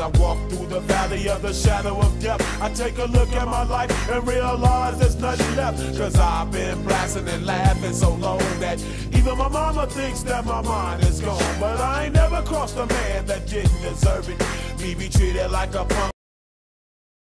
I walk through the valley of the shadow of death, I take a look at my life and realize there's nothing left. Cause I've been blasting and laughing so long that even my mama thinks that my mind is gone. But I ain't never crossed a man that didn't deserve it. Me be treated like a punk.